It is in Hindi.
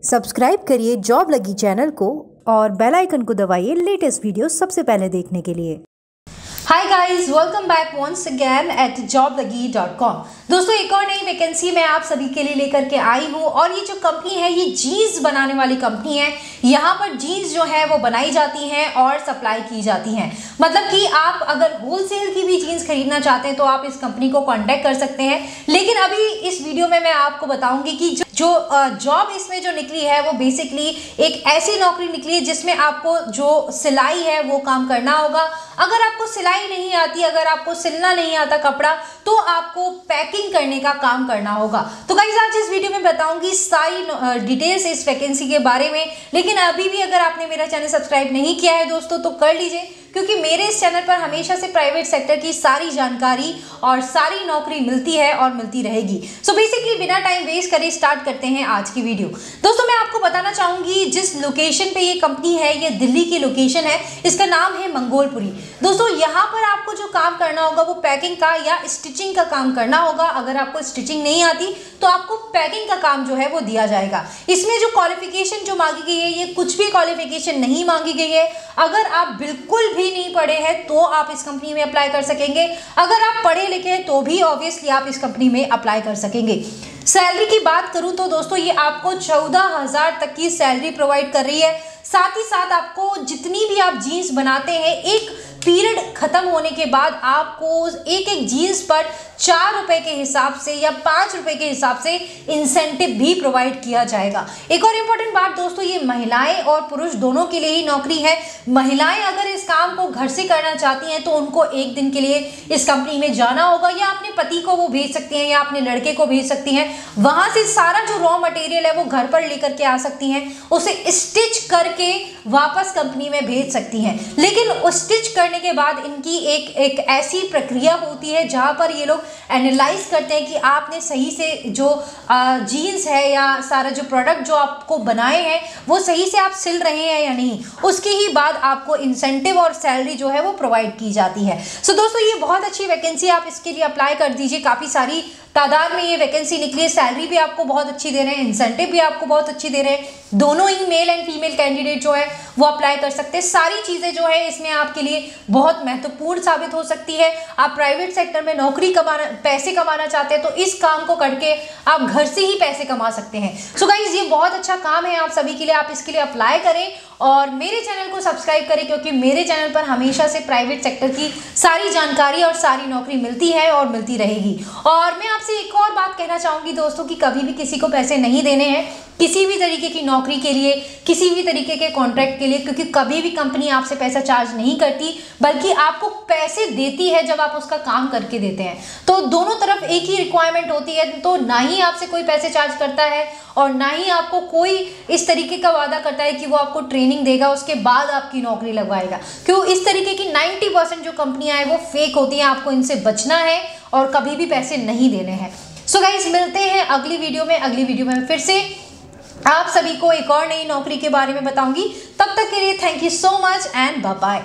सब्सक्राइब करिए जॉब लगी चैनल को और बेल आइकन को दबाइए लेटेस्ट वीडियो सबसे पहले देखने के लिए। Hi guys welcome back once again at जॉबलगी.com दोस्तों, एक और नई वैकेंसी मैं आप सभी के लिए लेकर के आई हूँ और ये जो कंपनी है, ये जीन्स बनाने वाली कंपनी है। यहाँ पर जीन्स जो है, वो बनाई जाती हैं और सप्लाई की जाती हैं। मतलब कि आप अगर होलसेल की भी जीन्स खरीदना चाहते हैं तो आप इस कंपनी को कांटेक्ट कर सकते हैं। लेकिन अभी इस वीडियो में मैं आपको बताऊँगी कि जो जॉब इसमें जो निकली है, वो बेसिकली एक ऐसी नौकरी निकली है जिसमें आपको जो सिलाई है, वो काम करना होगा। अगर आपको सिलाई नहीं आती, अगर आपको सिलना नहीं आता कपड़ा तो आपको पैकिंग करने का काम करना होगा। तो कई आज इस वीडियो में बताऊँगी सारी डिटेल्स इस वैकेंसी के बारे में। लेकिन अभी भी अगर आपने मेरा चैनल सब्सक्राइब नहीं किया है दोस्तों तो कर लीजिए। क्योंकि मेरे इस चैनल पर हमेशा से प्राइवेट सेक्टर की सारी जानकारी और सारी नौकरी मिलती है और मिलती रहेगी। सो बेसिकली बिना टाइम वेस्ट करे स्टार्ट करते हैं आज की वीडियो दोस्तों, मैं आपको बताना चाहूँगी, जिस लोकेशन पे ये कंपनी है, ये दिल्ली की लोकेशन है, इसका नाम है मंगोलपुरी। दोस्तों, यहाँ पर आपको जो काम करना होगा, वो पैकिंग का या स्टिचिंग का काम करना होगा। अगर आपको स्टिचिंग नहीं आती तो आपको पैकिंग का काम जो है, वो दिया जाएगा। इसमें जो क्वालिफिकेशन जो मांगी गई है, ये कुछ भी क्वालिफिकेशन नहीं मांगी गई है। अगर आप बिल्कुल भी नहीं पढ़े हैं तो आप इस कंपनी में अप्लाई कर सकेंगे। अगर आप पढ़े लिखे हैं तो भी ऑब्वियसली आप इस कंपनी में अप्लाई कर सकेंगे। सैलरी की बात करूँ तो दोस्तों, ये आपको चौदह हज़ार तक की सैलरी प्रोवाइड कर रही है। साथ ही साथ आपको जितनी भी आप जीन्स बनाते हैं, एक पीरियड खत्म होने के बाद आपको एक एक जीन्स पर चार रुपए के हिसाब से या पाँच रुपए के हिसाब से इंसेंटिव भी प्रोवाइड किया जाएगा। एक और इम्पोर्टेंट बात दोस्तों, ये महिलाएँ और पुरुष दोनों के लिए ही नौकरी है। महिलाएँ अगर इस काम को घर से करना चाहती हैं तो उनको एक दिन के लिए इस कंपनी में जाना होगा, या अपने पति को वो भेज सकती हैं, या अपने लड़के को भेज सकती हैं। वहाँ से सारा जो रॉ मटेरियल है, वो घर पर लेकर के आ सकती हैं। उसे स्टिच करके वापस कंपनी में भेज सकती हैं। लेकिन स्टिच करने के बाद इनकी एक एक ऐसी प्रक्रिया होती है जहाँ पर ये लोग एनालाइज करते हैं कि आपने सही से जो जीन्स है या सारा जो प्रोडक्ट जो आपको बनाए हैं वो सही से आप सिल रहे हैं या नहीं। उसके ही बाद आपको इंसेंटिव और सैलरी जो है वो प्रोवाइड की जाती है। सो so, दोस्तों ये बहुत अच्छी वैकेंसी आप इसके लिए अप्लाई कर दीजिए। काफ़ी सारी तादाद में ये वैकेंसी निकली है सैलरी भी आपको बहुत अच्छी दे रहे हैं इंसेंटिव भी आपको बहुत अच्छी दे रहे हैं। दोनों ही मेल एंड फीमेल कैंडिडेट जो है, वो अप्लाई कर सकते हैं। सारी चीज़ें जो है, इसमें आपके लिए बहुत महत्वपूर्ण साबित हो सकती है। आप प्राइवेट सेक्टर में नौकरी कमाना, पैसे कमाना चाहते हैं तो इस काम को करके आप घर से ही पैसे कमा सकते हैं। सो गाइज़ ये बहुत अच्छा काम है आप सभी के लिए। आप इसके लिए अप्लाई करें और मेरे चैनल को सब्सक्राइब करें, क्योंकि मेरे चैनल पर हमेशा से प्राइवेट सेक्टर की सारी जानकारी और सारी नौकरी मिलती है और मिलती रहेगी। और मैं आपसे एक और बात कहना चाहूँगी दोस्तों कि कभी भी किसी को पैसे नहीं देने हैं, किसी भी तरीके की नौकरी के लिए, किसी भी तरीके के कॉन्ट्रैक्ट के लिए, क्योंकि कभी भी कंपनी आपसे पैसा चार्ज नहीं करती, बल्कि आपको पैसे देती है जब आप उसका काम करके देते हैं। तो दोनों तरफ़ एक ही रिक्वायरमेंट होती है तो ना ही आपसे कोई पैसे चार्ज करता है और ना ही आपको कोई इस तरीके का वादा करता है कि वो आपको ट्रेनिंग देगा, उसके बाद आपकी नौकरी लगवाएगा। क्यों? इस तरीके की 90 परसेंट जो कंपनियाँ हैं वो फेक होती हैं, आपको इनसे बचना है और कभी भी पैसे नहीं देने हैं। सो so गाइज़ मिलते हैं अगली वीडियो में। अगली वीडियो में फिर से आप सभी को एक और नई नौकरी के बारे में बताऊँगी। तब तक के लिए thank you so much and bye